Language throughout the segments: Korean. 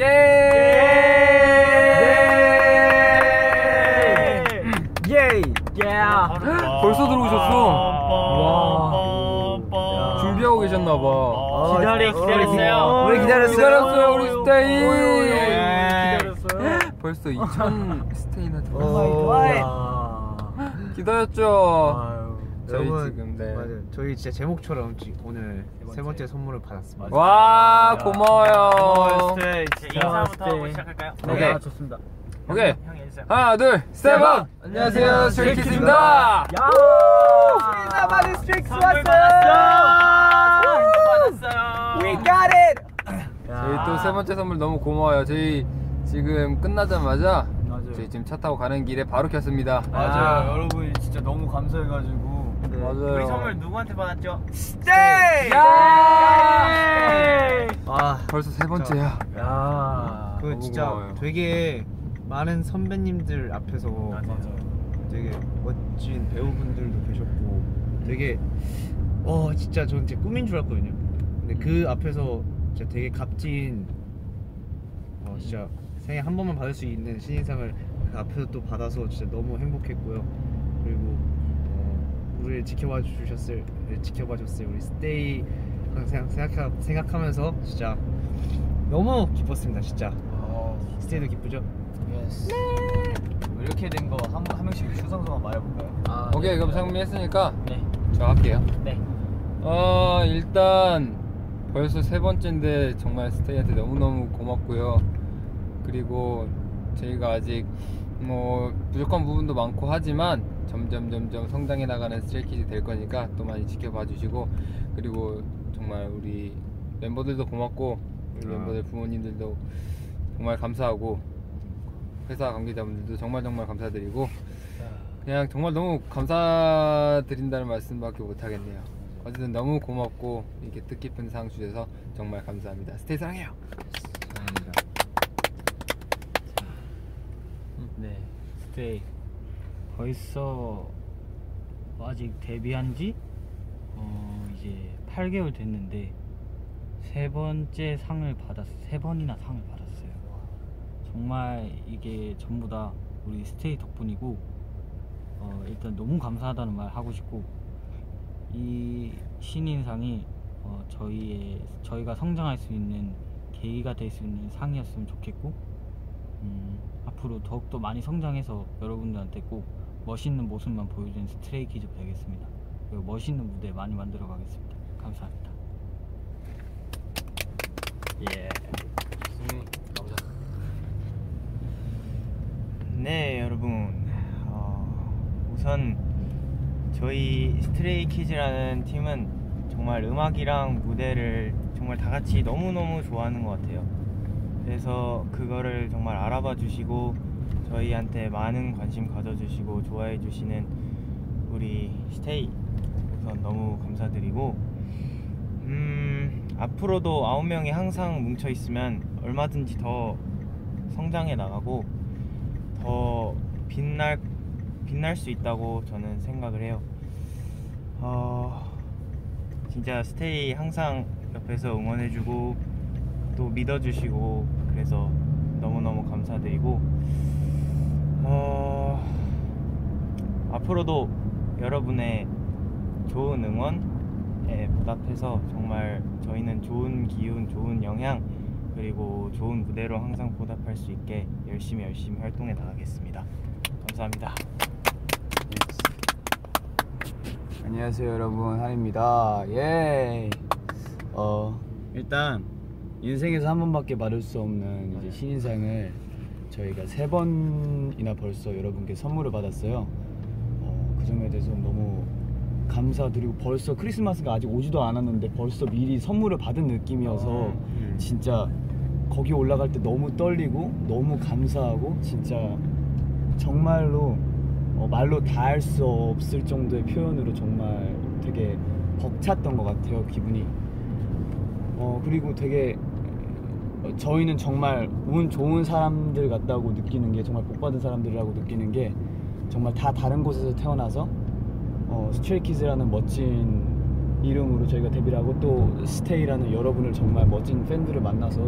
예! 예! 예! 벌써 들어오셨어? 와. 준비하고 계셨나봐. 어, 기다리- 기다렸어요. 우리 기다렸어요. 기다렸어요, 우리 스테이. 예. 벌써 2,000 스테이나. 와. 기다렸죠? 저희 여러분, 지금, 네. 맞아요. 저희 진짜 제목처럼 지- 오늘 세 번째 선물을 받았습니다. 와, 고마워요. 인사부터 하고 시작할까요? 오케이. 아, 좋습니다. 오케이. 하나, 둘, 셋, 번! 안녕하세요, 스트레이키즈입니다. 야! 스트레이트 선물 받았어. 선물 받았어요. We got it. 저희 또 세 번째 선물 너무 고마워요. 저희 지금 끝나자마자. 저희 지금 차 타고 가는 길에 바로 켰습니다. 맞아요. 아, 여러분이 진짜 너무 감사해가지고. 맞아요. 우리 선물 누구한테 받았죠? 스테이. 야! 아, 벌써 세 번째야. 야. 그 진짜 고마워요. 되게 많은 선배님들 앞에서 되게 멋진 배우분들도 계셨고 되게 어 진짜 저는 제 꿈인 줄 알았거든요. 근데 그 앞에서 진짜 되게 값진 어 진짜 생애 한 번만 받을 수 있는 신인상을 그 앞에서 또 받아서 진짜 너무 행복했고요. 그리고 어, 우리를 지켜봐 주셨을 지켜봐 줬을 우리 스테이 항상 생각 생각하면서 진짜 너무 기뻤습니다. 진짜 스테이도 기쁘죠? 이렇게 된 거 한 한 명씩 수상소감 말해볼까요? 아, 오케이, 그럼 상미했으니까 네. 저 할게요. 네. 어, 일단 벌써 세 번째인데 정말 스테이한테 너무너무 고맙고요. 그리고 저희가 아직 뭐 부족한 부분도 많고 하지만 점점 점점 성장해 나가는 스트레이키즈 될 거니까 또 많이 지켜봐 주시고 그리고 정말 우리 멤버들도 고맙고 우리 아. 멤버들 부모님들도 정말 감사하고 회사 관계자분들도 정말 정말 감사드리고 그냥 정말 너무 감사드린다는 말씀밖에 못 하겠네요. 어쨌든 너무 고맙고 이렇게 뜻깊은 상 주셔서 정말 감사합니다. 스테이 사랑해요. 네. 스테이. 벌써 아직 데뷔한 지 어, 이제 8개월 됐는데 세 번째 상을 받았 세 번이나 상을 받았어요. 정말 이게 전부 다 우리 스테이 덕분이고 어, 일단 너무 감사하다는 말 하고 싶고 이 신인상이 어, 저희의 저희가 성장할 수 있는 계기가 될 수 있는 상이었으면 좋겠고 음, 앞으로 더욱더 많이 성장해서 여러분들한테 꼭 멋있는 모습만 보여주는 스트레이 키즈가 되겠습니다. 그리고 멋있는 무대 많이 만들어 가겠습니다. 감사합니다. 예. 네 여러분 어, 우선 저희 스트레이 키즈라는 팀은 정말 음악이랑 무대를 정말 다 같이 너무너무 좋아하는 것 같아요 그래서 그거를 정말 알아봐 주시고 저희한테 많은 관심 가져주시고 좋아해 주시는 우리 스테이 우선 너무 감사드리고 음 앞으로도 아홉 명이 항상 뭉쳐 있으면 얼마든지 더 성장해 나가고 더 빛날 빛날 수 있다고 저는 생각을 해요. 어, 진짜 스테이 항상 옆에서 응원해주고 또 믿어주시고 그래서 너무 너무 감사드리고 어, 앞으로도 여러분의 좋은 응원에 보답해서 정말 저희는 좋은 기운, 좋은 영향 그리고 좋은 무대로 항상 보답할 수 있게 열심히 열심히 활동해 나가겠습니다. 감사합니다. 안녕하세요 여러분 한입니다 예. 어 일단 인생에서 한 번밖에 받을 수 없는 이제 신인상을 저희가 세 번이나 벌써 여러분께 선물을 받았어요. 어, 그 점에 대해서 너무 감사드리고 벌써 크리스마스가 아직 오지도 않았는데 벌써 미리 선물을 받은 느낌이어서 진짜 거기 올라갈 때 너무 떨리고 너무 감사하고 진짜 정말로 어, 말로 다 할 수 없을 정도의 표현으로 정말 되게 벅찼던 것 같아요 기분이 어 그리고 되게 어, 저희는 정말 운 좋은 사람들 같다고 느끼는 게 정말 복 받은 사람들이라고 느끼는 게 정말 다 다른 곳에서 태어나서 어, 스트레이키즈라는 멋진 이름으로 저희가 데뷔를 하고 또 스테이라는 여러분을 정말 멋진 팬들을 만나서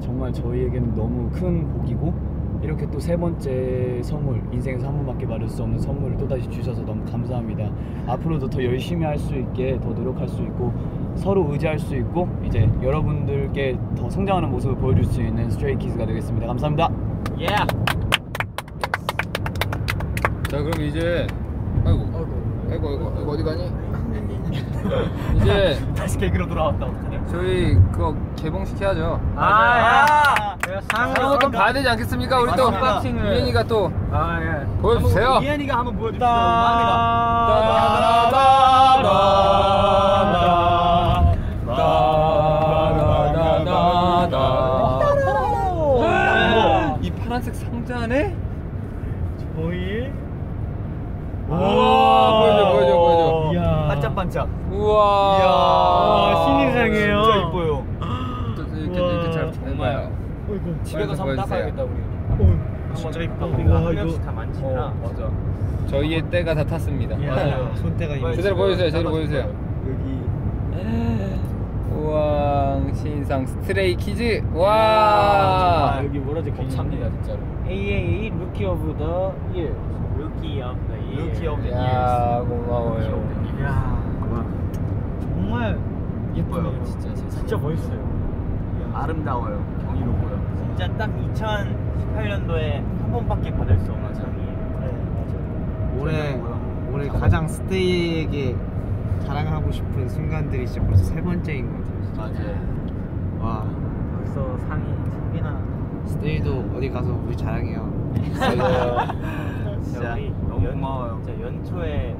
정말 저희에게는 너무 큰 복이고 이렇게 또 세 번째 선물 인생에서 한 번밖에 받을 수 없는 선물을 또다시 주셔서 너무 감사합니다. 앞으로도 더 열심히 할 수 있게 더 노력할 수 있고 서로 의지할 수 있고 이제 여러분들께 더 성장하는 모습을 보여줄 수 있는 스트레이키즈가 되겠습니다. 감사합니다. 예. 자 그럼 이제 아이고 아이고 아이고, 아이고 어디 가니? 이제 다시 개그로 돌아왔다 어떡하냐 저희 그거 개봉시켜야죠. 아, 야. 상을 한번 봐야 되지 않겠습니까? 우리 또. 이현이가 또 아, 예. 보여주세요. 이현이가 한번 보여주세요. 이 파란색 상자 안에 저희 우와 보여줘 보여줘 보여줘 이야. 반짝반짝 우와. 이야, 신인상이에요. 진짜 이뻐요. 또 이렇게 이렇게 잘 해봐요 집에 가서 한번. 닦아야겠다 우리. 진짜 이뻐. 우리가 와, 한 이거- 명씩 다 만지느라 어 맞아. 저희의 때가 다 탔습니다. 예. 맞아요. 손때가 제대로 보여주세요 제대로 보여주세요. 여기. 우와 신인상 스트레이 키즈. 아, 와 여기 뭐라 적혀 벅찹니다 진짜로. AAA Rookie of the Year. Rookie of the Year Rookie of 야 고마워요. 야. 정말 예뻐요 진짜 진짜 멋있어요. 아름다워요 경이롭고요 진짜 딱 2018년도에 한 번밖에 받을 수 없는 상이에요 네, 올해 올해 가장 스테이에게 자랑하고 싶은 순간들이 진짜 벌써 세 번째인 것 같아요. 진짜. 맞아요 와 벌써 상이 세 개나. 스테이도 어디 가서 우리 자랑해요. 진짜 너무 연- 고마워요. 진짜 연초에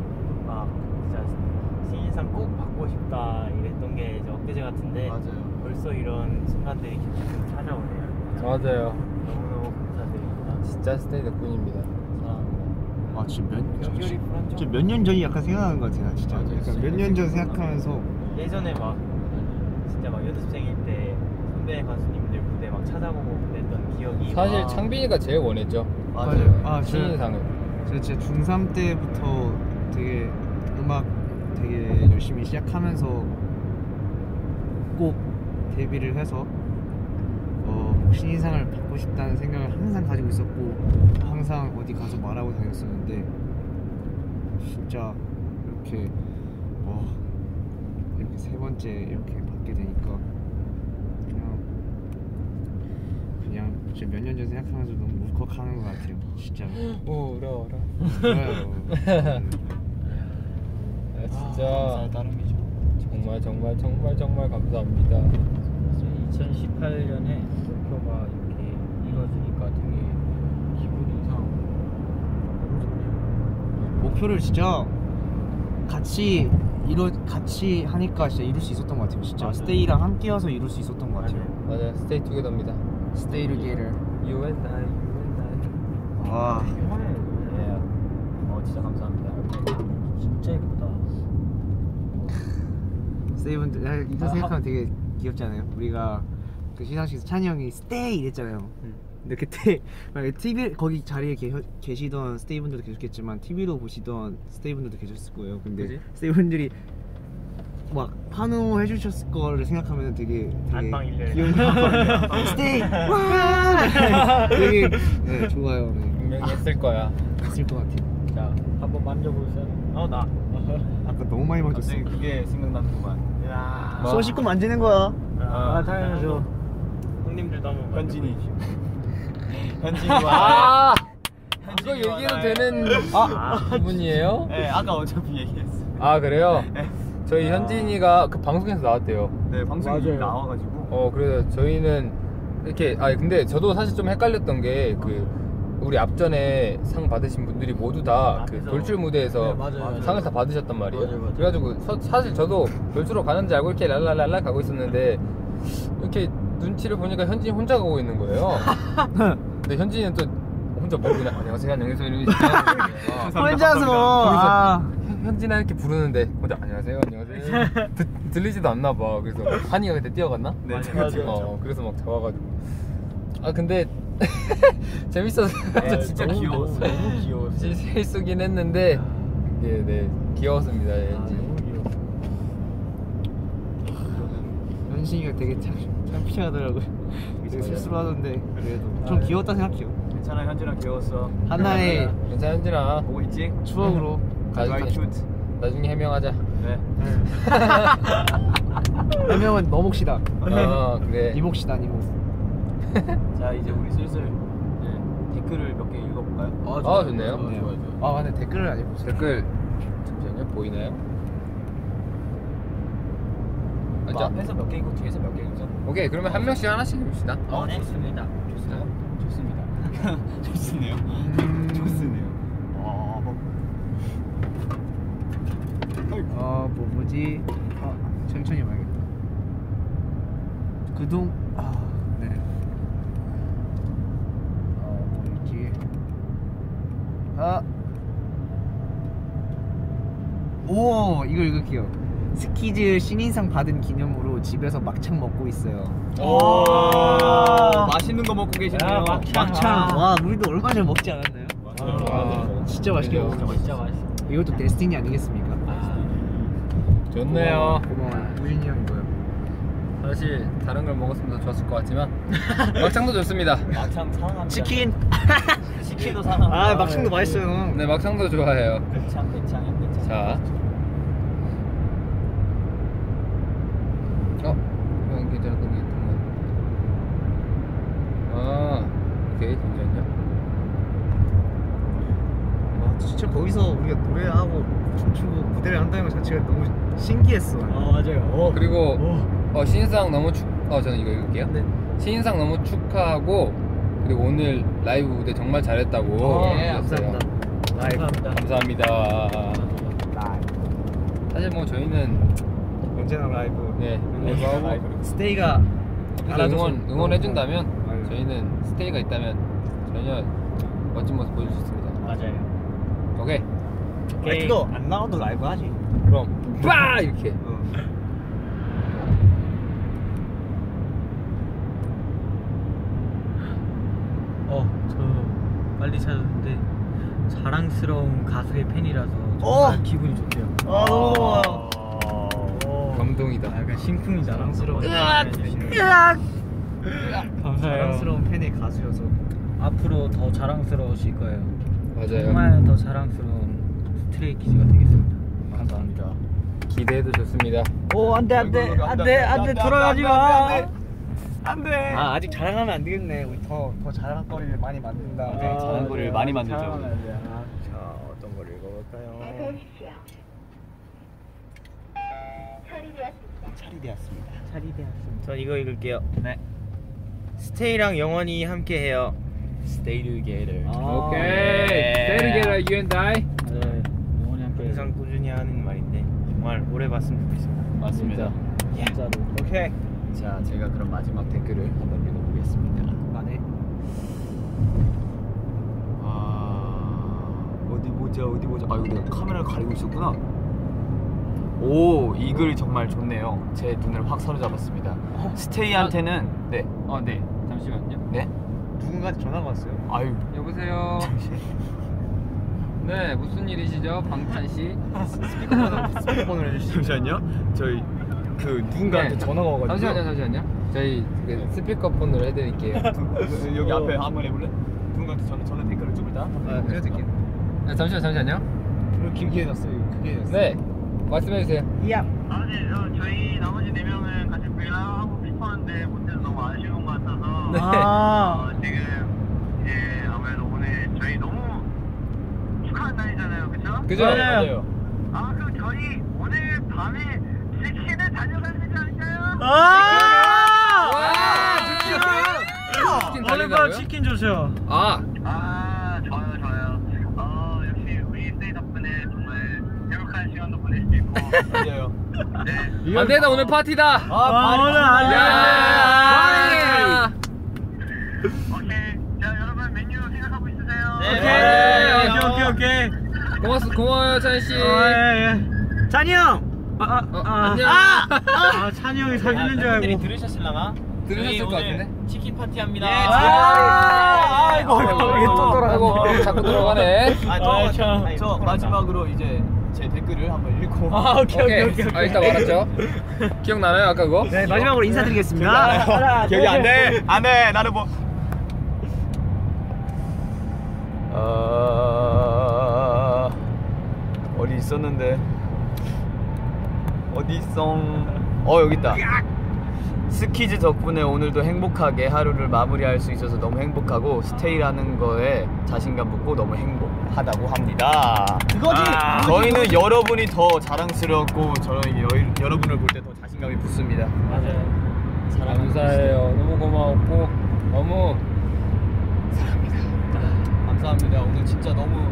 막 진짜 신인상 꼭 받고 싶다 이랬던 게 이제 엊그제 같은데 맞아요. 벌써 이런 순간들이 계속 찾아오네요. 맞아요 너무너무 감사드립니다. 진짜 스테이 덕분입니다 사랑합니다. 아 진짜 연결이 불안정. 진짜 몇 년 전이 약간 생각나는 것 같아요. 진짜 맞아요. 몇 년 전 생각하면서 예전에 막 진짜 막 연습생일 때 선배 가수님들 무대 막 찾아보고 그랬던 기억이 사실 막 창빈이가 제일 원했죠 맞아요 아 저, 신인상을 저 진짜 중3 때부터 되게 음악 되게 열심히 시작하면서 꼭 데뷔를 해서 어, 신인상을 받고 싶다는 생각을 항상 가지고 있었고 항상 어디 가서 말하고 다녔었는데 진짜 이렇게 와 이렇게 세 번째 이렇게 받게 되니까 그냥 그냥 진짜 몇 년 전 생각하면서 너무 울컥하는 것 같아요. 진짜 오 울어 울어 진짜 따름이죠 정말 정말 정말 정말 감사합니다 2018년에 목표가 이렇게 이루어지니까 되게 기분이 이상. 너무 좋네요. 목표를 진짜 같이 이루 같이 하니까 진짜 이룰 수 있었던 것 같아요. 진짜 스테이랑 함께여서 이룰 수 있었던 것 같아요. 맞아요 스테이 투게더입니다 스테이 투게더. You and I, you and I 와. 예. 어 진짜 감사합니다 진짜 야, 이거 생각하면 되게 귀엽지 않아요? 우리가 그 시상식에서 찬이 형이 스테이 이랬잖아요. 근데 그때 TV 거기 자리에 계, 계시던 스테이분들도 계셨겠지만 TV로 보시던 스테이분들도 계셨을 거예요. 근데? 스테이분들이 막 환호 해주셨을 거를 생각하면 되게 되게 안방 일렬. 귀여운 거 스테이 와 되게 네, 좋아요. 네. 분명히 했을 거야 있을 것 같아요. 자, 한번 만져보세요. 어 나. 아까 너무 많이. 갑자기 그게 생각나는구만? 손 씻고 만지는 거야. 아, 당연하죠. 형님들도 한번 현진이 만져보십시오. 현진이와 아 이거 얘기해도 되는 아, 부분이에요? 네 아까 어차피 얘기했어요 아 그래요? 네. 저희 현진이가 그 방송에서 나왔대요 네 맞아요. 나와가지고 어 그래서 저희는 이렇게 아 근데 저도 사실 좀 헷갈렸던 게그 우리 앞전에 상 받으신 분들이 모두 다 그 앞에서. 돌출 무대에서 네, 맞아요, 맞아요. 상을 다 받으셨단 말이에요. 맞아요, 맞아요. 그래가지고 서- 사실 저도 돌출로 가는지 알고 이렇게 랄랄랄라 가고 있었는데 이렇게 눈치를 보니까 현진이 혼자 가고 있는 거예요. 근데 현진이는 또 혼자 모르고 그냥 안녕하세요 안녕하세요 이러면서 지나가는 거예요. 혼자서 거기서 아. 현- 현진아 이렇게 부르는데 혼자 안녕하세요 안녕하세요 드- 들리지도 않나 봐 그래서 한이가 그때 뛰어갔나? 네 맞아요, 제가 맞아요. 찍었죠 어 그래서 막 잡아가지고 아 근데 재밌어서 네, 진짜 너무, 귀여웠어요. 너무, 귀여웠어요. 실실 쏘긴 했는데 네, 네 귀여웠습니다 예, 아, 현진 너무 귀여워. 현신이가 되게 참 창피하더라고요. 되게 쑥스러워하던데 그래도 좀 귀여웠다 생각해요. 괜찮아 현진아 귀여웠어 하나의 괜찮아 현진아 보고 있지? 추억으로 나중에 큐트 나중에 해명하자 네 해명은 너목시다. 어 그래 이목시다 이목. 자 이제 우리 슬슬 이제 댓글을 몇 개 읽어볼까요? 아, 좋네요. 좋아요, 좋아요. 아 근데 댓글을 안 읽었어요. 댓글 잠시만요 보이나요? 뭐 맞죠? 앞에서 몇개 읽고 뒤에서 몇개 읽죠? 오케이 그러면 한 명씩 하나씩 입읍시다 어, 네. 좋습니다. 좋습니다 좋습니다 좋습네요 음. 좋습네요 아, 뭐. 어, 뭐 뭐지? 아, 천천히 봐야겠다. 그동 아, 네. 어, 뭐 있지? 아. 오, 이거 읽을게요. 스키즈 신인상 받은 기념으로 집에서 막창 먹고 있어요. 오 맛있는 거 먹고 계시네요 야, 막창. 막창. 와, 우리도 얼마 전에 먹지 않았나요? 와, 진짜 맛있게. 먹었어. 진짜 맛있어. 이것도 데스티니 아니겠습니까? 좋네요 고마워요. 우진이 형 이거요. 사실 다른 걸 먹었으면 더 좋았을 것 같지만 막창도 좋습니다 막창 사랑합니다 치킨. 치킨도 사랑합니다 아, 막창도 맛있어요. 네 막창도 좋아해요 괜찮 괜찮 괜찮 자 어? 형 기다렸던 게 있구만 아 오케이 잠시만요 와, 진짜 거기서 우리가 노래하고 춤추고 무대를 한다는 것 자체가 너무 신기했어. 맞아요. 그리고 어, 신인상 너무 축, 어 저는 이거 읽을게요. 네. 신인상 너무 축하하고 그리고 오늘 라이브 무대 정말 잘했다고. 예, 해주셨어요. 감사합니다. 감사합니다. 감사합니다. 사실 뭐 저희는 언제나 라이브. 네 라이브하고 스테이가 응원 응원해 준다면 맞아요. 저희는 스테이가 있다면 전혀 멋진 모습 보여줄 수 있습니다. 맞아요. 오케이 아니, 그거 안 나와도 라이브 하지. 그럼 빠 이렇게. 어, 저 빨리 찾았는데 자랑스러운 가수의 팬이라서 어! 정말 기분이 좋대요. 아, 너무 고마워요. 감동이다. 약간 심쿵이 자랑스러운 감사해요. 자랑스러운 팬의 가수여서. 앞으로 더 자랑스러우실 거예요. 맞아요. 정말 더 자랑스러운 스트레이 키즈가 되겠습니다. 감사합니다. 기대해도 좋습니다. 오 안돼 안돼 안돼 안돼 돌아가지 마. 안돼 아 아직 자랑하면 안 되겠네. 우리 더더 자랑거리를 많이 만든다. 네, 자랑거리를 많이 만들죠. 자 어떤 걸 읽어볼까요? 처리되었습니다. 차리되었습니다. 전 이거 읽을게요. 네 스테이랑 영원히 함께해요. Stay together 아, 오케이. 네. Stay together, you and I. 네, 영원히 함께. 항상 꾸준히 하는 말인데 정말 오래 봤으면 좋겠습니다. 맞습니다 진짜로. 오케이. 자 제가 그럼 마지막 댓글을 한번 읽어보겠습니다 만에 아 어디 보자 어디 보자 아 이거 내가 카메라를 가리고 있었구나 오 이 글 정말 좋네요 제 눈을 확 사로잡았습니다 스테이한테는 네 어 네 잠시만요. 네? 누군가한테 전화가 왔어요. 아유 여보세요. 네, 무슨 일이시죠, 방탄 씨? 스피커폰을 해주시죠. 잠시만요 저희 그 누군가한테 네. 전화가 와가지고 잠시만요, 잠시만요. 저희 그 스피커폰으로 해드릴게요. 여기 앞에 한번 해볼래? 누군가한테 전화 전화 댓글을 좀 이따 아, 해드릴게요. 네, 잠시만, 잠시만요. 이거 길게 해놨어요. 이거 크게 해놨어요. 네, 말씀해 주세요. 이야. 아, 네, 어, 저희 나머지 네 명은 같이 브이라고 싶었는데 못해서 너무 아쉬운 네. 어, 지금 이제 아무래도 오늘 저희 너무 축하하는 날이잖아요, 그렇죠? 그죠? 맞아요. 아, 그럼 저희 오늘 밤에 치킨을 다녀가야 되지 않을까요? 와, 좋죠. 치킨 오늘 밤 달린다고요? 치킨 주세요. 아, 아, 좋아요, 좋아요. 어, 역시 우리 스테이 덕분에 정말 행복한 시간도 보낼 수 있고 맞아요 네, 안 되다 오늘 파티다. 아, 오늘 안 돼. 야! 오케이. 자, 여러분 메뉴 생각하고 있으세요? 오케이 오케이 오케이. 고맙습, 고마워요, 찬 씨. 어, 예, 예. 찬이 형. 아, 아, 어, 아, 안녕. 아, 찬이 형이 사주는 줄 알고. 들으셨을라나? 들으셨을 것 같은데? 치킨 파티 합니다. 아, 아이고, 아이고, 이게 또 돌아가네. 아이고, 자꾸 들어가네. 아, 아, 또 참. 아니, 저또 마지막으로 이제 제 댓글을 한번 읽고 아 오케이 오케이 오케이, 오케이. 아 일단 말았죠. 기억나나요 아까 그거? 네 마지막으로 인사드리겠습니다. 기억이 안 돼. 안 돼. 나는 뭐 어디 있었는데 어디 있어? 어 여기 있다. 스키즈 덕분에 오늘도 행복하게 하루를 마무리할 수 있어서 너무 행복하고 스테이라는 거에 자신감 붙고 너무 행복하다고 합니다. 그거지. 아, 저희는 여러분이 더 자랑스럽고 저희 여, 여러분을 볼 때 더 자신감이 붙습니다. 맞아요 감사해요. 너무 고마웠고 너무 감사합니다. 오늘 진짜 너무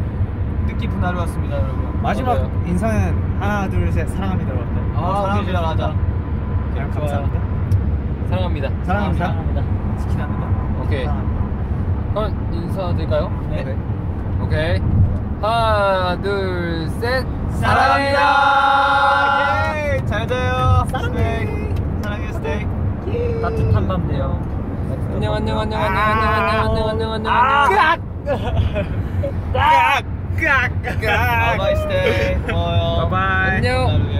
뜻깊은 하루였습니다, 여러분. 마지막 맞아요. 인사는 하나 둘 셋 사랑합니다로 할까요? 아, 사랑합니다. 하자. 그냥 감사합니다. 사랑합니다. 사랑합니다. 사랑합니다 치킨합니다. 오케이. 그럼 인사드릴까요? 네. 오케이. 하나 둘 셋. 사랑합니다. 예, 잘 자요. 사랑해. 사랑해, 스테이. 따뜻한 밤 되요 안녕 안녕 안녕 안녕 안녕 안녕 안녕 안녕 안녕. 바이바이, 스테이. 고마워요. 바이바이. 안녕. Bye bye. Bye bye.